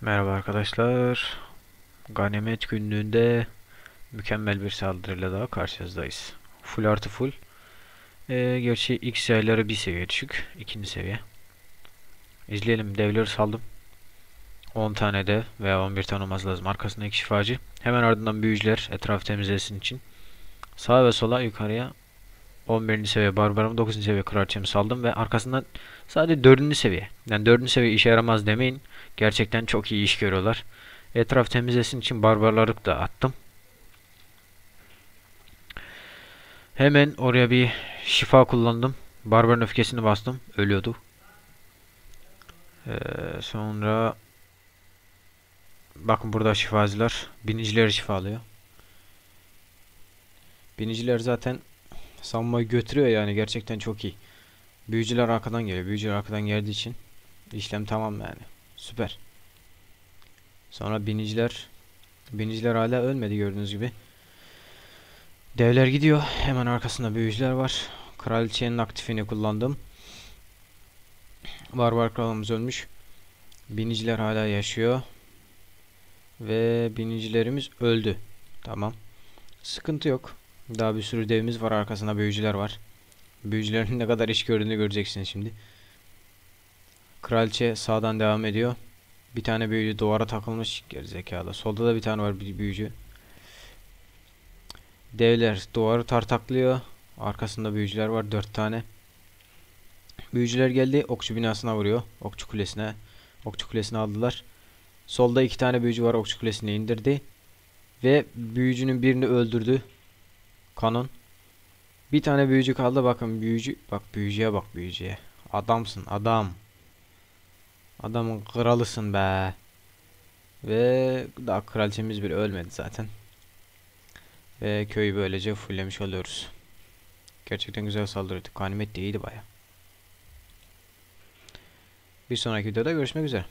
Merhaba arkadaşlar. Ganimet günlüğünde mükemmel bir saldırıyla daha karşınızdayız. Full artı full. Ee, gerçi ilk sayıları bir seviye düşük. ikinci seviye. İzleyelim. Devleri saldım. 10 tane dev veya 11 tane olmaz lazım. Arkasında iki şifacı. Hemen ardından büyücüler etrafı temizlesin için. Sağa ve sola yukarıya 11. seviye barbarımı 9. seviye kraliçemi saldım ve arkasından sadece 4. seviye. Yani 4. seviye işe yaramaz demeyin. Gerçekten çok iyi iş görüyorlar. Etraf temizlesin için barbarları da attım. Hemen oraya bir şifa kullandım. Barbarın öfkesini bastım. Ölüyordu. Ee, sonra bakın burada şifacılar binicileri şifalıyor. Biniciler zaten savunmayı götürüyor yani gerçekten çok iyi. Büyücüler arkadan geliyor. Büyücüler arkadan geldiği için işlem tamam yani. Süper. Sonra biniciler biniciler hala ölmedi gördüğünüz gibi. Devler gidiyor. Hemen arkasında büyücüler var. Kraliçenin aktifini kullandım. Barbar kralımız ölmüş. Biniciler hala yaşıyor. Ve binicilerimiz öldü. Tamam. Sıkıntı yok. Daha bir sürü devimiz var. Arkasında büyücüler var. Büyücülerin ne kadar iş gördüğünü göreceksiniz şimdi. Kraliçe sağdan devam ediyor. Bir tane büyücü duvara takılmış gerizekalı. Solda da bir tane var bir büyücü. Devler duvarı tartaklıyor. Arkasında büyücüler var dört tane. Büyücüler geldi okçu binasına vuruyor. Okçu kulesine. Okçu kulesini aldılar. Solda iki tane büyücü var okçu kulesine indirdi. Ve büyücünün birini öldürdü. Kanon. Bir tane büyücü kaldı bakın büyücü. Bak büyücüye bak büyücüye. Adamsın adam. Adamın kralısın be. Ve daha kraliçemiz bile ölmedi zaten. Ve köyü böylece fulllemiş oluyoruz. Gerçekten güzel saldırıydı. Ganimet de iyiydi baya. Bir sonraki videoda görüşmek üzere.